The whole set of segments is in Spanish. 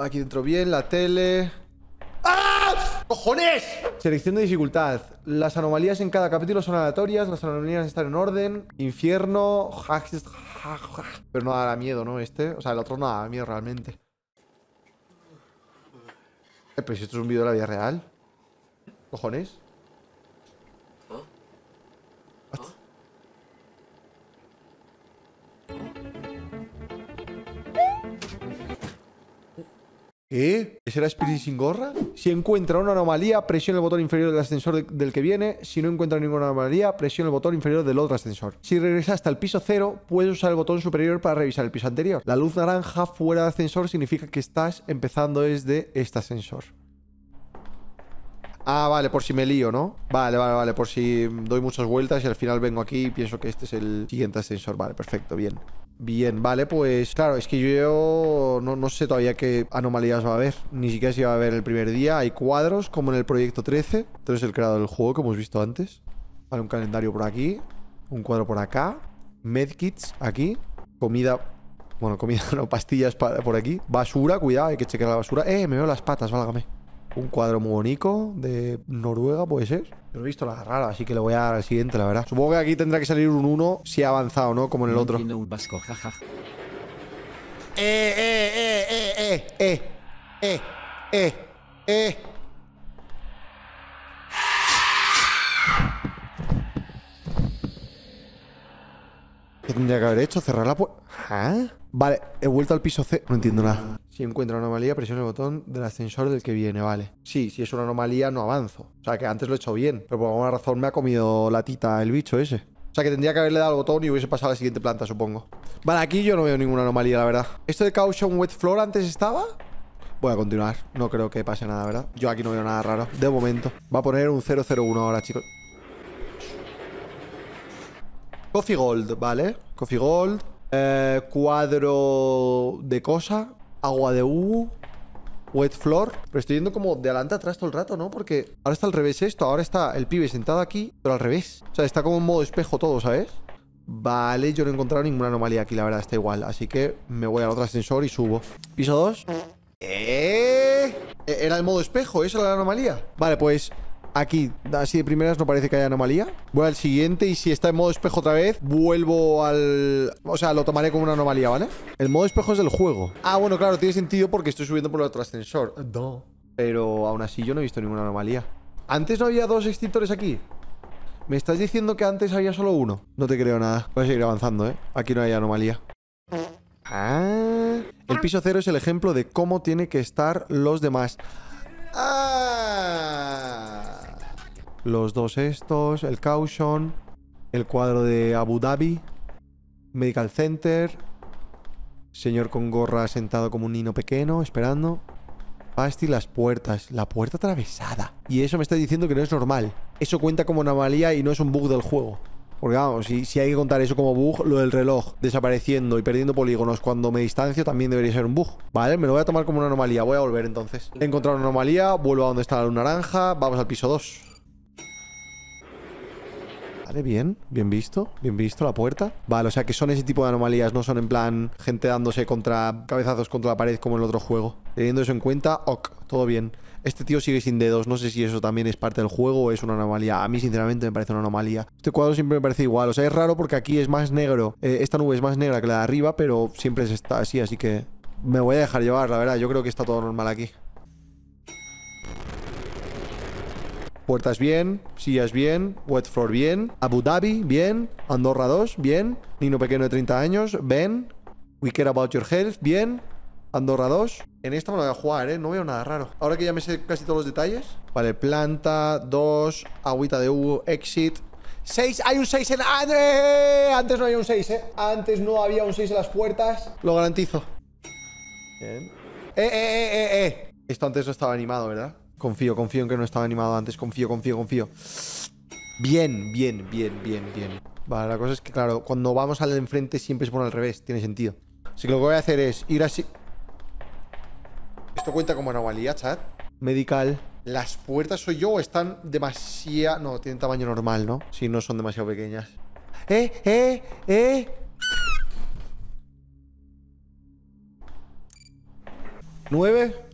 Aquí dentro bien, la tele. ¡Ah! ¡Cojones! Selección de dificultad. Las anomalías en cada capítulo son aleatorias, las anomalías están en orden. Infierno. Pero no da miedo, ¿no? Este. O sea, el otro no da miedo realmente. Eh, pero si esto es un vídeo de la vida real. ¿Cojones? ¿Qué? ¿Ese era Spirit sin gorra? Si encuentra una anomalía, presiona el botón inferior del ascensor del que viene. Si no encuentra ninguna anomalía, presiona el botón inferior del otro ascensor. Si regresa hasta el piso cero, puedes usar el botón superior para revisar el piso anterior. La luz naranja fuera del ascensor significa que estás empezando desde este ascensor. Ah, vale, por si me lío, ¿no? Vale, vale, vale, por si doy muchas vueltas y al final vengo aquí y pienso que este es el siguiente ascensor. Vale, perfecto, bien. Bien, vale, pues claro, es que yo no, sé todavía qué anomalías va a haber. Ni siquiera si va a haber el primer día. Hay cuadros, como en el proyecto 13. Entonces el creador del juego que hemos visto antes. Vale, un calendario por aquí. Un cuadro por acá. Medkits aquí. Comida. Bueno, comida, no, pastillas por aquí. Basura, cuidado, hay que chequear la basura. Eh, me veo las patas, válgame. Un cuadro muy bonito de Noruega, puede ser. No he visto la rara, así que le voy a dar al siguiente, la verdad. Supongo que aquí tendrá que salir un 1 si ha avanzado, ¿no? Como en el otro. No un vasco, jaja. Eh eh, eh, eh, eh, eh, eh, eh, eh, eh. ¿Qué tendría que haber hecho? ¿Cerrar la puerta? ¿Ah? Vale, he vuelto al piso C. No entiendo nada. Si encuentro una anomalía, presiona el botón del ascensor del que viene, vale. Sí, si es una anomalía, no avanzo. O sea, que antes lo he hecho bien. Pero por alguna razón me ha comido la tita el bicho ese. O sea, que tendría que haberle dado el botón y hubiese pasado a la siguiente planta, supongo. Vale, aquí yo no veo ninguna anomalía, la verdad. ¿Esto de Caution Wet Floor antes estaba? Voy a continuar. No creo que pase nada, ¿verdad? Yo aquí no veo nada raro. De momento. Va a poner un 001 ahora, chicos. Coffee Gold, ¿vale? Coffee Gold. Eh, cuadro de cosa. Agua de U. Wet floor. Pero estoy yendo como de adelante atrás todo el rato, ¿no? Porque ahora está al revés esto. Ahora está el pibe sentado aquí, pero al revés. O sea, está como en modo espejo todo, ¿sabes? Vale, yo no he encontrado ninguna anomalía aquí, la verdad, está igual. Así que me voy al otro ascensor y subo. Piso 2. ¿Eh? Era el modo espejo, esa era la anomalía. Vale, pues Aquí, así de primeras no parece que haya anomalía. Voy al siguiente y si está en modo espejo otra vez Vuelvo al... O sea, lo tomaré como una anomalía, ¿vale? El modo espejo es del juego. Ah, bueno, claro, tiene sentido porque estoy subiendo por el otro ascensor. No. Pero aún así yo no he visto ninguna anomalía. ¿Antes no había dos extintores aquí? ¿Me estás diciendo que antes había solo uno? No te creo nada. Voy a seguir avanzando, ¿eh? Aquí no hay anomalía. Ah... El piso cero es el ejemplo de cómo tiene que estar los demás. Ah los dos estos, el Caution, el cuadro de Abu Dhabi, Medical Center, señor con gorra sentado como un niño pequeño, esperando. Basti, las puertas, la puerta atravesada. Y eso me está diciendo que no es normal. Eso cuenta como anomalía y no es un bug del juego. Porque vamos, si, si, hay que contar eso como bug, lo del reloj desapareciendo y perdiendo polígonos cuando me distancio también debería ser un bug. Vale, me lo voy a tomar como una anomalía. Voy a volver entonces. He encontrado una anomalía, vuelvo a donde está la luz naranja, vamos al piso 2. Vale, bien, bien visto, bien visto la puerta. Vale, o sea que son ese tipo de anomalías, no son en plan gente dándose contra cabezazos contra la pared como en el otro juego. Teniendo eso en cuenta, ok, todo bien. Este tío sigue sin dedos, no sé si eso también es parte del juego o es una anomalía. A mí sinceramente me parece una anomalía. Este cuadro siempre me parece igual, o sea, es raro porque aquí es más negro. Eh, esta nube es más negra que la de arriba, pero siempre está así, así que me voy a dejar llevar, la verdad. Yo creo que está todo normal aquí. Puertas bien, sillas bien, wet floor bien, Abu Dhabi bien, Andorra 2 bien, Nino pequeño de 30 años, Ben, We care about your health, bien, Andorra 2. En esta me lo voy a jugar, ¿eh? No veo nada raro. Ahora que ya me sé casi todos los detalles. Vale, planta, 2, agüita de U, exit. 6, hay un 6 en... ¡Andre! Antes no había un 6, ¿eh? Antes no había un 6 en las puertas. Lo garantizo. Bien. ¡Eh, eh, eh, eh! eh! Esto antes no estaba animado, ¿verdad? Confío, confío en que no estaba animado antes. Confío, confío, confío. Bien, bien, bien, bien, bien. Vale, la cosa es que, claro, cuando vamos al de enfrente siempre se pone al revés. Tiene sentido. Así que lo que voy a hacer es ir así... Esto cuenta como anomalía, chat. Medical. ¿Las puertas soy yo o están demasiado...? No, tienen tamaño normal, ¿no? Si no son demasiado pequeñas. ¡Eh, eh, eh! 9.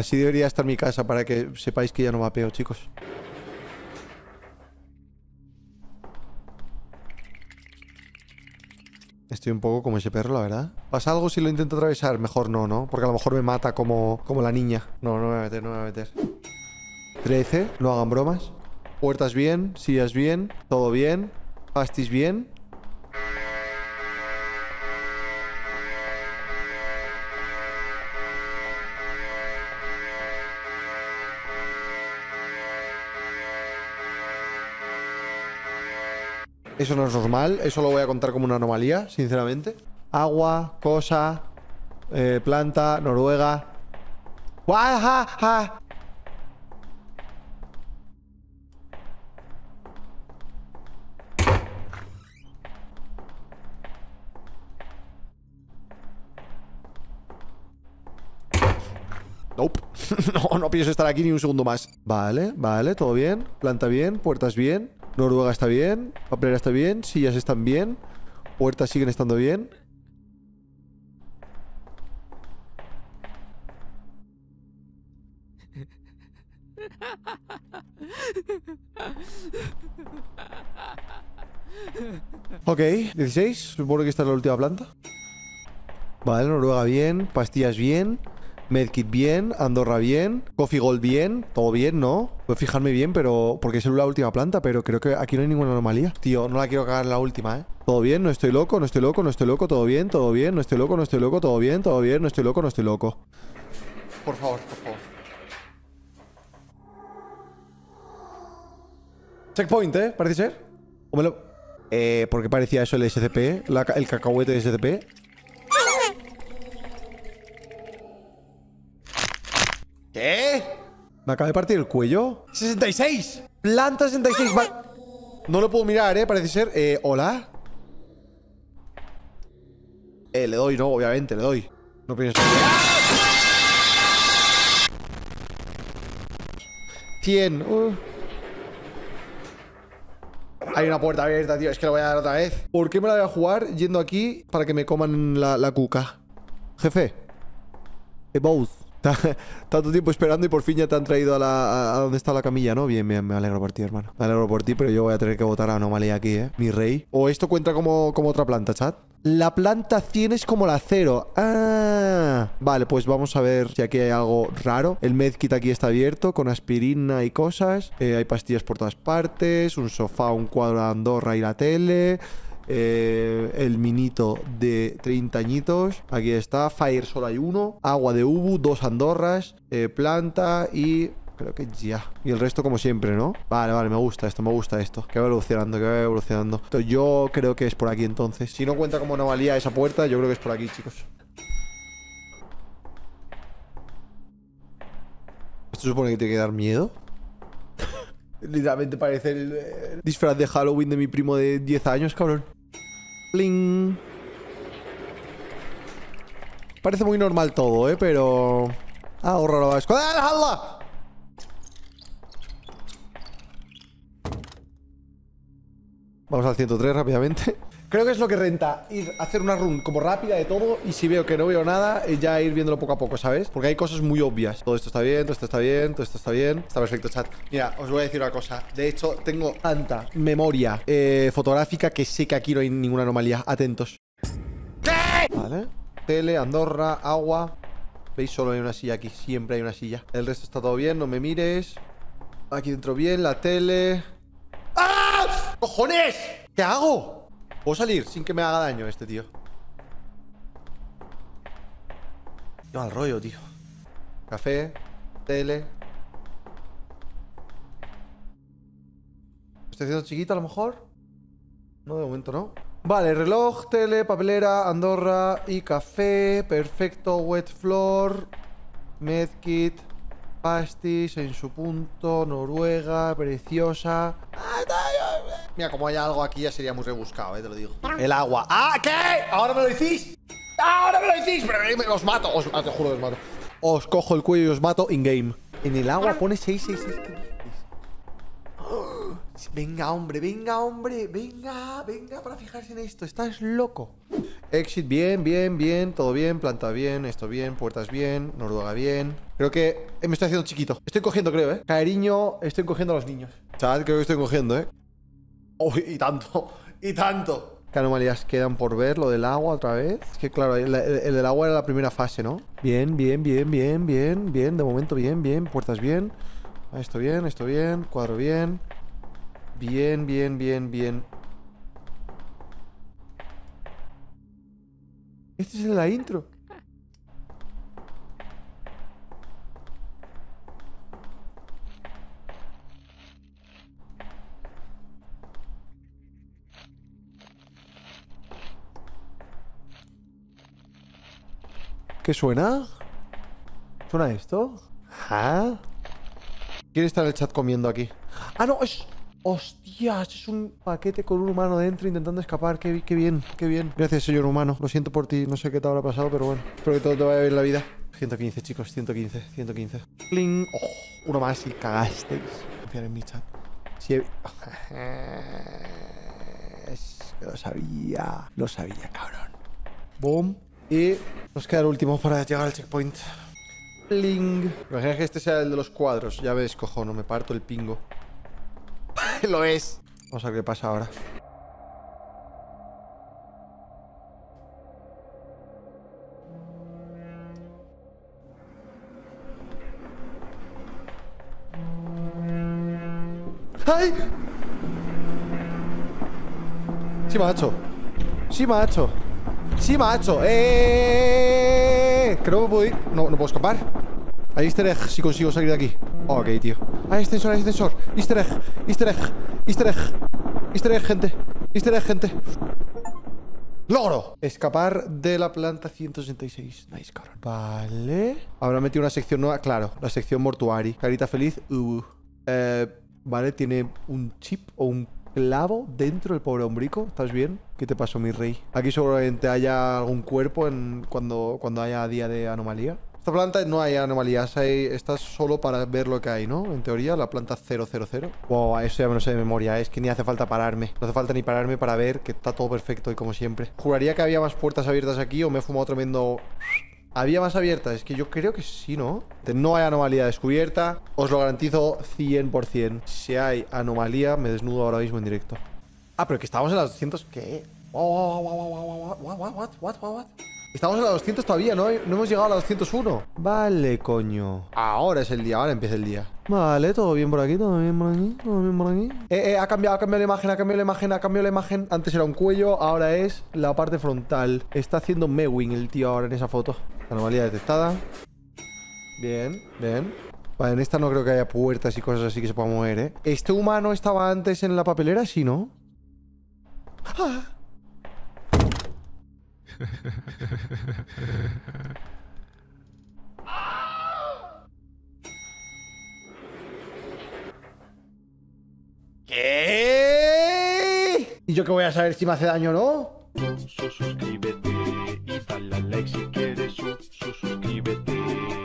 Así debería estar mi casa para que sepáis que ya no mapeo, chicos. Estoy un poco como ese perro, la verdad. ¿Pasa algo si lo intento atravesar? Mejor no, ¿no? Porque a lo mejor me mata como, como la niña. No, no me voy a meter, no me voy a meter. 13, no hagan bromas. Puertas bien, sillas bien, todo bien. Pastis bien. Eso no es normal, eso lo voy a contar como una anomalía, sinceramente. Agua, cosa, eh, planta, Noruega. ¡Guaja! Nope. no, no pienso estar aquí ni un segundo más. Vale, vale, todo bien. Planta bien, puertas bien. Noruega está bien, papelera está bien, sillas están bien, puertas siguen estando bien. Ok, 16, supongo que esta es la última planta. Vale, Noruega bien, pastillas bien. Medkit bien, Andorra bien, Coffee Gold bien, todo bien, ¿no? Voy a fijarme bien, pero... Porque es la última planta, pero creo que aquí no hay ninguna anomalía. Tío, no la quiero cagar en la última, ¿eh? Todo bien, no estoy loco, no estoy loco, no estoy loco, todo bien, todo bien, no estoy loco, no estoy loco, todo bien, todo bien, no estoy loco, no estoy loco. Por favor, por favor. Checkpoint, ¿eh? Parece ser. ¿O me lo... Eh, ¿por qué parecía eso el SCP? La el cacahuete de SCP. ¿Qué? Me acaba de partir el cuello. ¡66! ¡Planta 66! No lo puedo mirar, ¿eh? Parece ser... Eh, ¿Hola? Eh, le doy, ¿no? Obviamente, le doy. No pienso... 100. Uh. Hay una puerta abierta, tío. Es que lo voy a dar otra vez. ¿Por qué me la voy a jugar yendo aquí para que me coman la, la cuca? Jefe. Eh, Bose. Tanto tiempo esperando y por fin ya te han traído a, la, a, donde está la camilla, ¿no? Bien, bien, me alegro por ti, hermano. Me alegro por ti, pero yo voy a tener que votar a Anomalía aquí, ¿eh? Mi rey. ¿O esto cuenta como, como otra planta, chat? La planta 100 es como la 0. Ah, vale, pues vamos a ver si aquí hay algo raro. El medkit aquí está abierto con aspirina y cosas. Eh, hay pastillas por todas partes. Un sofá, un cuadro de Andorra y la tele. Eh, el minito de 30 añitos. Aquí está. Fire solo hay uno. Agua de Ubu, dos Andorras. Eh, planta y creo que ya. Y el resto como siempre, ¿no? Vale, vale, me gusta esto, me gusta esto. Que va evolucionando, que va evolucionando. Entonces, yo creo que es por aquí entonces. Si no cuenta como anomalía esa puerta, yo creo que es por aquí, chicos. ¿Esto supone que tiene que dar miedo? Literalmente parece el, el disfraz de Halloween de mi primo de 10 años, cabrón. Pling. Parece muy normal todo, ¿eh? Pero... Ahorra la vasco. ¡Ah, Vamos al 103 rápidamente. Creo que es lo que renta ir a hacer una run como rápida de todo y si veo que no veo nada, eh, ya ir viéndolo poco a poco, ¿sabes? Porque hay cosas muy obvias. Todo esto está bien, todo esto está bien, todo esto está bien. Está perfecto, chat. Mira, os voy a decir una cosa. De hecho, tengo tanta memoria eh, fotográfica que sé que aquí no hay ninguna anomalía. Atentos. ¿Qué? Vale. Tele, Andorra, agua. ¿Veis? Solo hay una silla aquí. Siempre hay una silla. El resto está todo bien, no me mires. Aquí dentro bien, la tele. ¡Ah! ¡Cojones! ¿Qué hago? ¿Puedo salir sin que me haga daño este tío? Yo al rollo, tío. Café, tele. ¿Estoy haciendo chiquito a lo mejor? No, de momento no. Vale, reloj, tele, papelera, Andorra y café. Perfecto, wet floor. Medkit. Pastis en su punto. Noruega, preciosa. Mira, como hay algo aquí ya sería muy rebuscado, eh, te lo digo. El agua. ¡Ah! ¿Qué? ¿Ahora me lo decís? ¡Ahora me lo decís! Pero os mato, os, ah, te juro que os mato. Os cojo el cuello y os mato in-game. En el agua pone 666. Venga, hombre, venga, hombre, venga, venga para fijarse en esto. Estás loco. Exit bien, bien, bien, todo bien, planta bien, esto bien, puertas bien, Noruega bien. Creo que eh, me estoy haciendo chiquito. Estoy cogiendo, creo, ¿eh? Cariño, estoy cogiendo a los niños. Chaval, creo que estoy cogiendo, ¿eh? Uy, y tanto, y tanto. ¿Qué anomalías quedan por ver? Lo del agua otra vez. Es que claro, el, el del agua era la primera fase, ¿no? Bien, bien, bien, bien, bien, bien. De momento bien, bien. Puertas bien. Esto bien, esto bien. Cuadro bien. Bien, bien, bien, bien. Este es el de la intro. ¿Qué suena? ¿Suena esto? ¿Ah? ¿Quién está en el chat comiendo aquí? ¡Ah, no! ¡Es... ¡Hostias! Es un paquete con un humano dentro intentando escapar. Qué, bien, qué bien. Gracias, señor humano. Lo siento por ti. No sé qué te habrá pasado, pero bueno. Espero que todo te vaya bien en la vida. 115, chicos. 115. 115. ¡Pling! ¡Oh! Uno más y cagasteis. Confiar en mi chat. Lo sabía. Lo sabía, cabrón. Boom. Y nos queda el último para llegar al checkpoint. Pling. Imagina que este sea el de los cuadros. Ya ves, no Me parto el pingo. Lo es. Vamos a ver qué pasa ahora. ¡Ay! Sí, macho. Sí, macho. Sí, macho. ¡Eh! Creo que puedo ir. No, no puedo escapar. Hay easter egg si consigo salir de aquí. Ok, tío. Hay ascensor, hay ascensor. Easter egg, easter egg, easter egg. Easter egg, gente. Easter egg, gente. ¡Logro! Escapar de la planta 166. Nice, cabrón. Vale. Habrá metido una sección nueva. Claro, la sección mortuari. Carita feliz. Uh. Eh, vale, tiene un chip o un clavo dentro del pobre hombrico. ¿Estás bien? ¿Qué te pasó, mi rey? Aquí seguramente haya algún cuerpo en cuando, cuando haya día de anomalía. Esta planta no hay anomalías, hay, esta es solo para ver lo que hay, ¿no? En teoría, la planta 000. Wow, eso ya me lo sé de memoria, es que ni hace falta pararme. No hace falta ni pararme para ver que está todo perfecto y como siempre. Juraría que había más puertas abiertas aquí o me he fumado tremendo... ¿Había más abiertas? Es que yo creo que sí, ¿no? No hay anomalía descubierta. Os lo garantizo 100%. Si hay anomalía, me desnudo ahora mismo en directo. Ah, pero que estamos en las 200... ¿Qué? What, what, what, what, Estamos en la 200 todavía, ¿no? No hemos llegado a la 201. Vale, coño. Ahora es el día, ahora empieza el día. Vale, todo bien por aquí, todo bien por aquí, todo bien por aquí. Eh, eh, ha cambiado, ha cambiado la imagen, ha cambiado la imagen, ha cambiado la imagen. Antes era un cuello, ahora es la parte frontal. Está haciendo mewing el tío ahora en esa foto. Anomalía detectada. Bien, bien. Vale, en esta no creo que haya puertas y cosas así que se pueda mover, ¿eh? ¿Este humano estaba antes en la papelera? Sí, ¿no? ¡Ah! ¿Qué? ¿Y yo qué voy a saber si me hace daño o no? Suscríbete y dale like si quieres suscríbete.